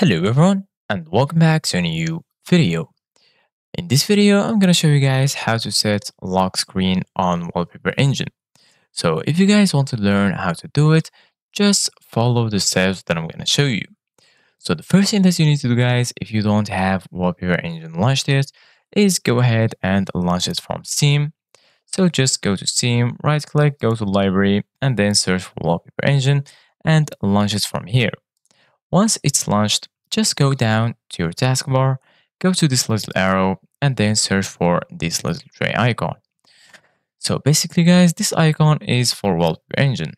Hello everyone and welcome back to a new video. In this video, I'm gonna show you guys how to set lock screen on Wallpaper Engine. So if you guys want to learn how to do it, just follow the steps that I'm gonna show you. So the first thing that you need to do guys, if you don't have Wallpaper Engine launched yet, is go ahead and launch it from Steam. So just go to Steam, right click, go to library, and then search for Wallpaper Engine and launch it from here. Once it's launched, just go down to your taskbar, go to this little arrow, and then search for this little tray icon. So basically guys, this icon is for Wallpaper Engine.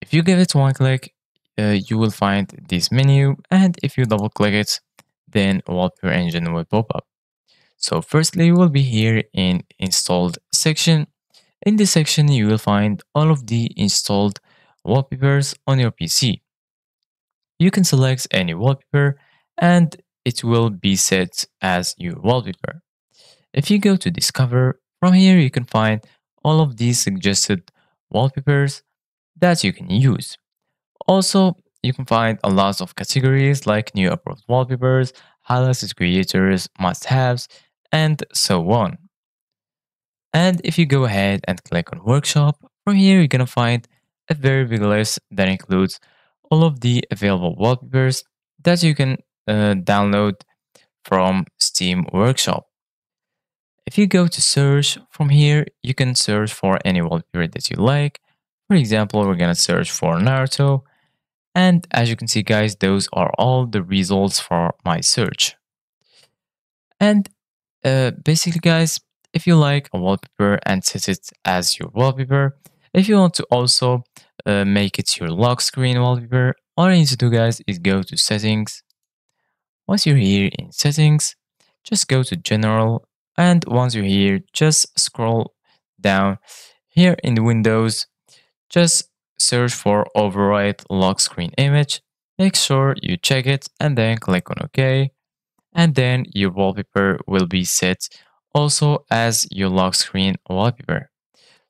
If you give it one click, uh, you will find this menu, and if you double click it, then Wallpaper Engine will pop up. So firstly, you will be here in installed section. In this section, you will find all of the installed wallpapers on your PC you can select any wallpaper and it will be set as your wallpaper. If you go to discover, from here you can find all of these suggested wallpapers that you can use. Also, you can find a lot of categories like new approved wallpapers, highlights creators, must-haves, and so on. And if you go ahead and click on workshop, from here you're gonna find a very big list that includes all of the available wallpapers that you can uh, download from Steam Workshop. If you go to search from here, you can search for any wallpaper that you like. For example, we're gonna search for Naruto. And as you can see, guys, those are all the results for my search. And uh, basically, guys, if you like a wallpaper and set it as your wallpaper, if you want to also uh, make it your lock screen wallpaper, all you need to do guys is go to settings. Once you're here in settings, just go to general and once you're here, just scroll down here in the windows, just search for override lock screen image. Make sure you check it and then click on OK. And then your wallpaper will be set also as your lock screen wallpaper.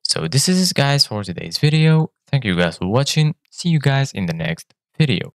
So this is it guys for today's video. Thank you guys for watching. See you guys in the next video.